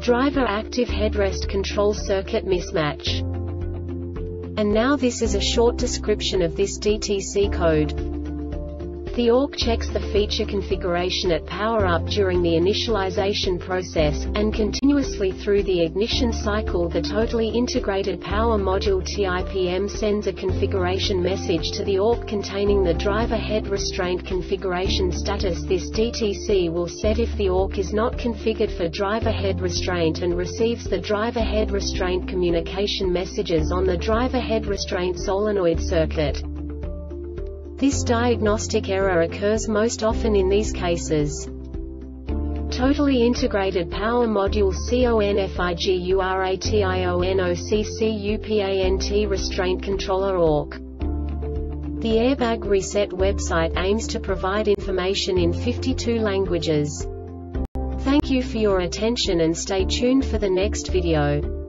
Driver active headrest control circuit mismatch. And now this is a short description of this DTC code. The ORC checks the feature configuration at power-up during the initialization process, and continuously through the ignition cycle the totally integrated power module TIPM sends a configuration message to the ORC containing the driver head restraint configuration status This DTC will set if the ORC is not configured for driver head restraint and receives the driver head restraint communication messages on the driver head restraint solenoid circuit. This diagnostic error occurs most often in these cases. Totally Integrated Power Module CONFIGURATIONOCCUPANT Restraint Controller ORC. The Airbag Reset website aims to provide information in 52 languages. Thank you for your attention and stay tuned for the next video.